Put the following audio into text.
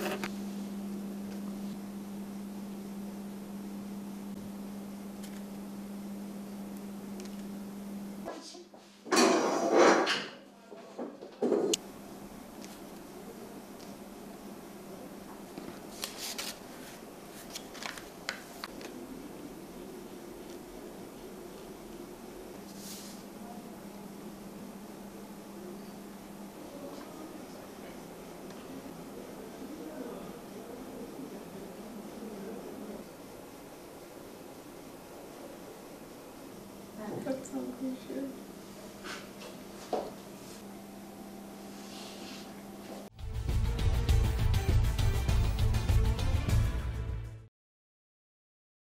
Thank you. That's.